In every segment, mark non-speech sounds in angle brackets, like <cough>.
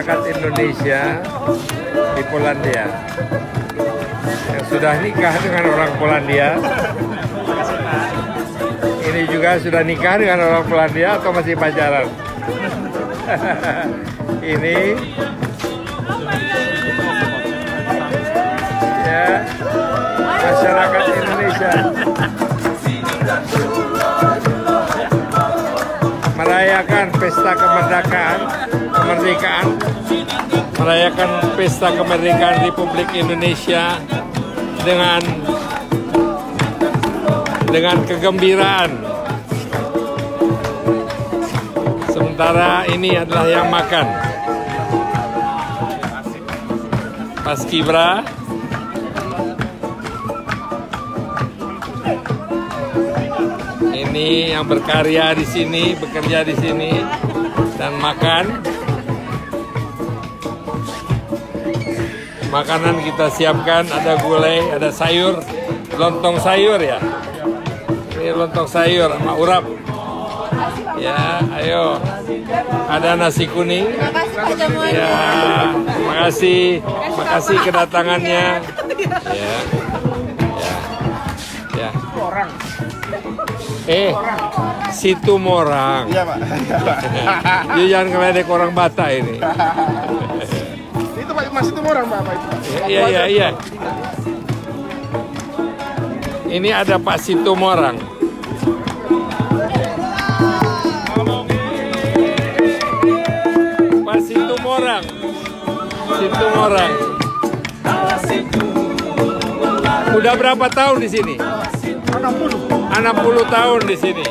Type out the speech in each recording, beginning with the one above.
Masyarakat Indonesia di Polandia. Yang sudah nikah dengan orang Polandia. Ini juga sudah nikah dengan orang Polandia atau masih pacaran? <laughs> Ini. Ya masyarakat Indonesia merayakan pesta kemerdekaan kemerdekaan. Merayakan pesta kemerdekaan Republik Indonesia dengan dengan kegembiraan. Sementara ini adalah yang makan. Pas Kibra ini yang berkarya di sini, bekerja di sini dan makan. Makanan kita siapkan ada gulai, ada sayur, lontong sayur ya. Ini lontong sayur sama urap. Ya, ayo. Ada nasi kuning. Ya, terima kasih. Terima kasih kedatangannya. Ya. Ya. Eh, situ morang. Iya pak. <laughs> Dia jangan ngeledek orang Batak ini. itu pak masih itu orang pak. Pak. Iya, iya, iya. Ini ada Pak Situ Morang. Pak Situ Morang. Situ Morang. Udah berapa tahun di sini? 60. 60 tahun di sini.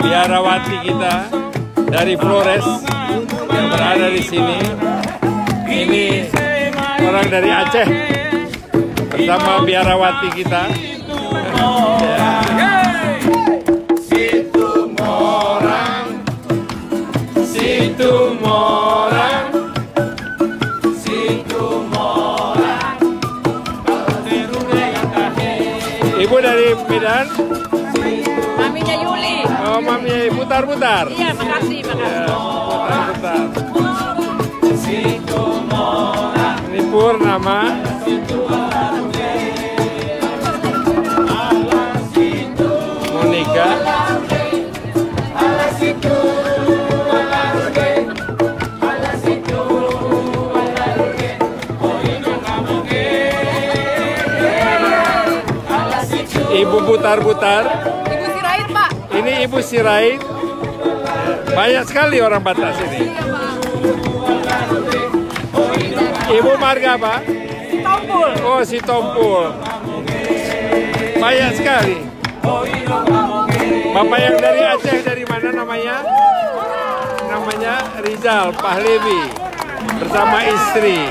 Biarawati kita dari Flores yang berada di sini. Ini orang dari Aceh bersama biarawati kita. Situ morang, situ morang, situ morang. Ibu dari Medan, Maminya Yuli. oh mami putar-putar. Iya, makasih, makasih. Ya, putar-putar. Ini Purnama. Monica. Ibu putar-putar. Ibu Sirait, Pak. Ini Ibu Sirait. Banyak sekali orang Batak sini. Ibu marga apa? Tompul. Oh, si Tompul. Banyak sekali. Bapak yang dari Aceh dari mana namanya? Namanya Rizal Pahlevi. bersama istri.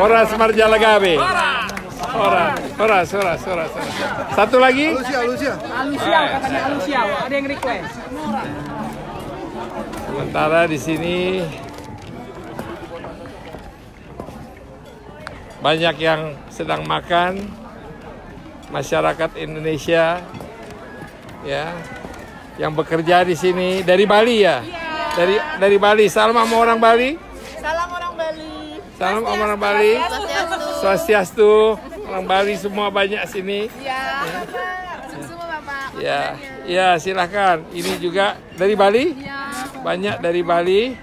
Horas Marjalagabe. Horas, horas, horas, horas, horas. Satu lagi? Lucia, Lucia. Alusiau katanya Alusiau. Ada yang request. Sementara di sini banyak yang sedang makan masyarakat Indonesia ya yang bekerja di sini dari Bali ya dari dari Bali salam sama orang Bali Salam orang Bali. salam sama orang Bali swastiastu orang Bali semua banyak sini Ya, Bapak. Sukses Bapak. ya ya silahkan ini juga dari Bali Ya. banyak dari Bali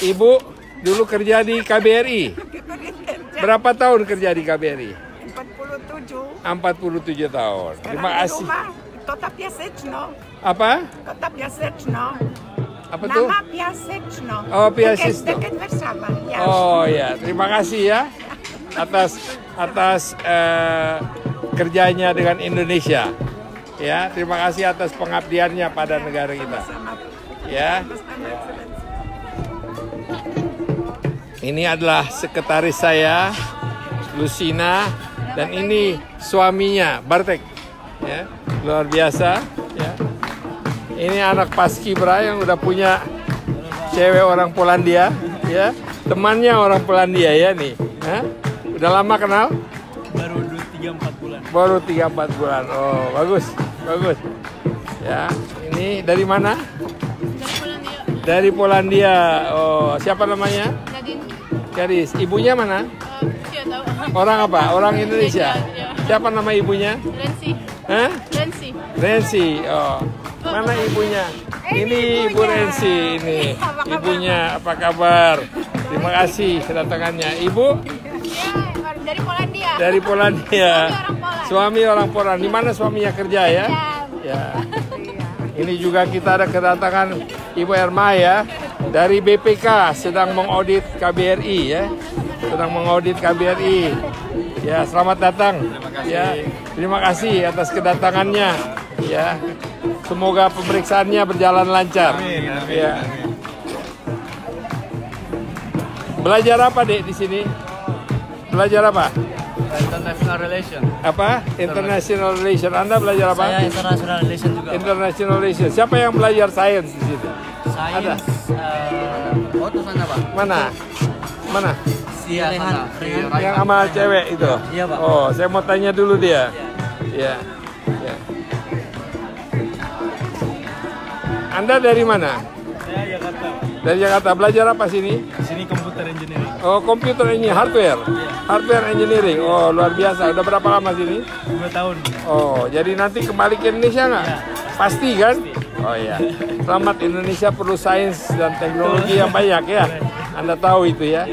ibu dulu kerja di KBRI berapa tahun kerja di KBRI 47. 47 tahun terima kasih Kota Piaseczno. apa Kota Piaseczno. apa tuh Nama Piaseczno. Oh, Piaseczno. Dekat, dekat Warszawa. Ya. Oh ya, terima kasih ya atas atas eh, kerjanya dengan Indonesia. Ya, terima kasih atas pengabdiannya pada negara kita. Ya. Ini adalah sekretaris saya, Lucina, dan ini suaminya, Bartek. Ya, luar biasa. Ya. Ini anak paskibra yang udah punya cewek orang Polandia, ya. Temannya orang Polandia ya nih. Hah? Udah lama kenal? baru 3-4 bulan Baru 3-4 bulan. Oh, bagus. Bagus. Ya, ini dari mana? Dari Polandia. Oh, siapa namanya? Gadis. Ibunya mana? Orang apa? Orang Indonesia. Siapa nama ibunya? Rensi. Hah? Rensi. Rensi. Oh. Mana ibunya? Ini Ibu Rensi ini. Ibunya apa kabar? Terima kasih kedatangannya. Ibu dari Polandia. dari Polandia. Suami orang Poland. Suami orang Poland. Di mana suaminya kerja ya? Ya. Ini juga kita ada kedatangan Ibu Erma ya dari BPK sedang mengaudit KBRI ya. Sedang mengaudit KBRI. Ya, selamat datang. Ya, terima kasih atas kedatangannya. Ya. Semoga pemeriksaannya berjalan lancar. Ya. Belajar apa, Dek, di sini? Belajar apa? international relation Apa? International Relation. Anda belajar apa? saya international relation juga International Relation. Siapa yang belajar sains di situ? sains eh, oh itu sana pak Mana? Mana? si Rehan Rehan Yang sama cewek itu? Iya, Pak. Oh, saya mau tanya dulu dia. Ya. ya. Anda dari mana? saya Jakarta Dari Jakarta. Belajar apa sini? di sini komputer engineering Oh, komputer ini hardware. Hardware engineering. Oh, luar biasa. Udah berapa lama sini? dua tahun Oh, jadi nanti kembali ke Indonesia nggak? Pasti kan? Oh iya. Selamat Indonesia perlu sains dan teknologi yang banyak ya. Anda tahu itu ya.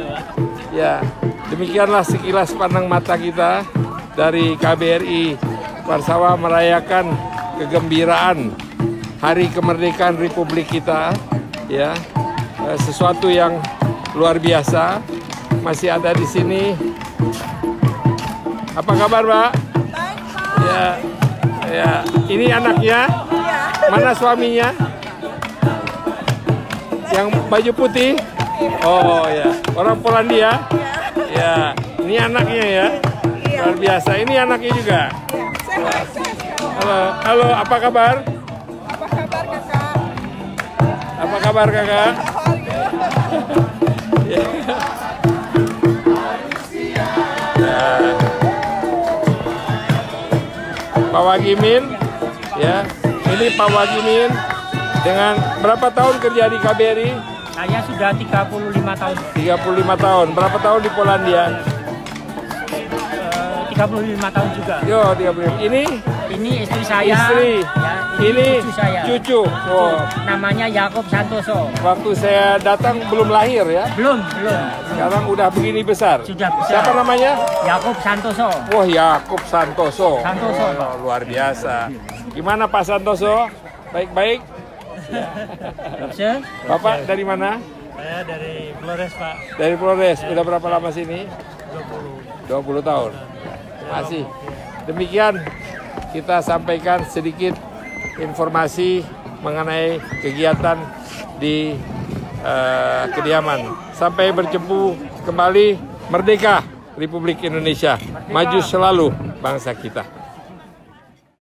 Ya, demikianlah sekilas pandang mata kita dari KBRI Warsawa merayakan kegembiraan Hari Kemerdekaan Republik kita. Ya, Eh, sesuatu yang luar biasa. Masih ada di sini. Apa kabar, Pak? Ya, ya. Ini anaknya. Mana suaminya? Yang baju putih? Oh ya, orang Polandia. Ya, ini anaknya ya. Luar biasa. Ini anaknya juga. Halo, halo. Apa kabar? Apa kabar kakak? Apa kabar kakak? <laughs> Ya. Pak Wagimin, ya, ini Pak Wagimin dengan berapa tahun kerja di KBRI? Saya sudah 35 tahun. 35 tahun. Berapa tahun di Polandia? Eh, 35 tahun juga. Yo, 35. Ini Ini istri saya. istri. Ya, Ini cucu saya. cucu. Wow. Namanya Yakob Santoso. Waktu saya datang belum lahir ya. Belum, belum. Sekarang udah begini besar. Sudah besar. Siapa namanya? Yakob Santoso. Wah, Yakub Santoso. Santoso, Pak. Oh, luar biasa. Gimana Pak Santoso? Baik-baik. Bapak dari mana? saya dari Flores pak Dari Flores. Udah berapa lama sini? 20 tahun. Masih. Demikian kita sampaikan sedikit informasi mengenai kegiatan di eh, kediaman. Sampai berjumpa kembali merdeka Republik Indonesia. Maju selalu bangsa kita.